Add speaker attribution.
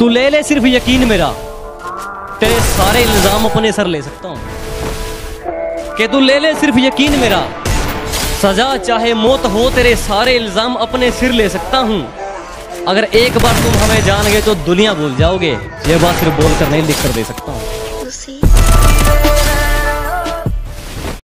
Speaker 1: तू ले ले सिर्फ़ यकीन मेरा। तेरे सारे इल्ज़ाम अपने सर ले सकता हूँ। कि तू ले ले सिर्फ़ यकीन मेरा। सजा चाहे मौत हो, तेरे सारे इल्ज़ाम अपने सिर ले सकता हूँ। अगर एक बार तुम हमें जान गए तो दुनिया भूल जाओगे। ये बात सिर्फ़ बोलकर नहीं लिख कर दे सकता हूँ।